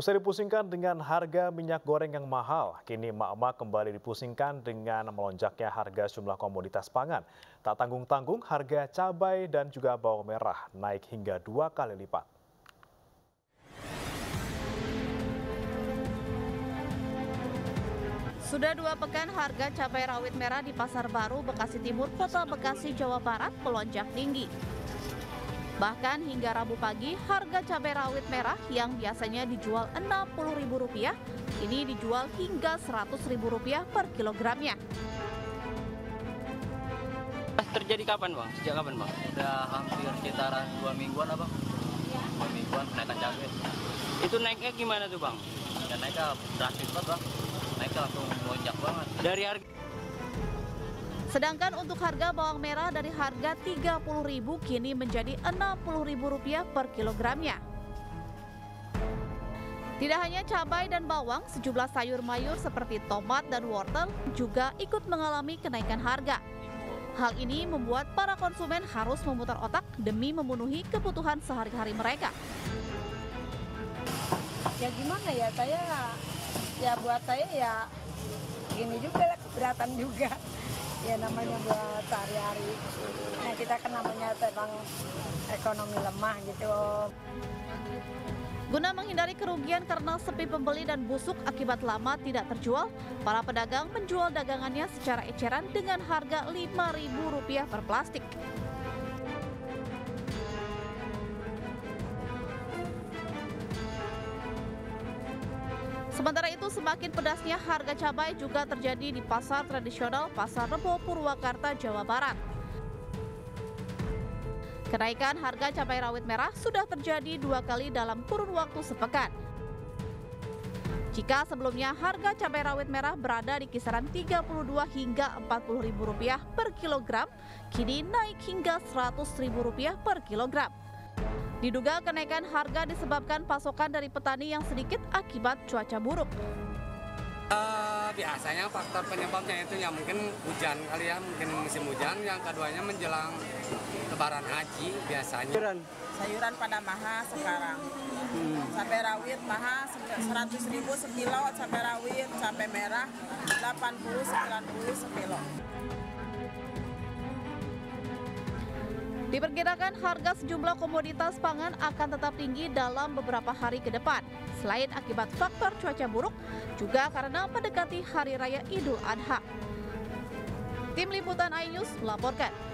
Usai dipusingkan dengan harga minyak goreng yang mahal, kini emak-emak kembali dipusingkan dengan melonjaknya harga sejumlah komoditas pangan. Tak tanggung-tanggung, harga cabai dan juga bawang merah naik hingga dua kali lipat. Sudah dua pekan harga cabai rawit merah di Pasar Baru, Bekasi Timur, Kota Bekasi, Jawa Barat melonjak tinggi. Bahkan hingga Rabu pagi, harga cabai rawit merah yang biasanya dijual Rp60.000 ini dijual hingga Rp100.000 per kilogramnya. Terjadi kapan bang? Sejak kapan bang? Udah hampir sekitaran dua mingguan lah bang. Dua mingguan kenaikan cabai. Itu naiknya gimana tuh bang? Dan naiknya drastis banget bang. Naiknya langsung melonjak banget. Dari harga Sedangkan untuk harga bawang merah dari harga Rp30.000 kini menjadi Rp60.000 per kilogramnya. Tidak hanya cabai dan bawang, sejumlah sayur mayur seperti tomat dan wortel juga ikut mengalami kenaikan harga. Hal ini membuat para konsumen harus memutar otak demi memenuhi kebutuhan sehari-hari mereka. Ya gimana ya, saya ya buat saya ya gini juga lah keberatan juga ya namanya buat sehari-hari. Nah kita kan namanya memang ekonomi lemah gitu. Guna menghindari kerugian karena sepi pembeli dan busuk akibat lama tidak terjual, para pedagang menjual dagangannya secara eceran dengan harga Rp5.000 per plastik. Sementara itu semakin pedasnya harga cabai juga terjadi di pasar tradisional Pasar Rebo Purwakarta, Jawa Barat. Kenaikan harga cabai rawit merah sudah terjadi dua kali dalam kurun waktu sepekan. Jika sebelumnya harga cabai rawit merah berada di kisaran Rp32 hingga Rp40.000 per kilogram, kini naik hingga Rp100.000 per kilogram. Diduga kenaikan harga disebabkan pasokan dari petani yang sedikit akibat cuaca buruk. Uh, biasanya faktor penyebabnya itu ya mungkin hujan kali ya, mungkin musim hujan. Yang keduanya menjelang lebaran haji biasanya. Sayuran, Sayuran pada mahal sekarang. Hmm. Cabai rawit mahal 100 ribu sekilo, cabai rawit, cabai merah 80 90 sekilo. Diperkirakan harga sejumlah komoditas pangan akan tetap tinggi dalam beberapa hari ke depan. Selain akibat faktor cuaca buruk, juga karena mendekati Hari Raya Idul Adha. Tim Liputan iNews melaporkan.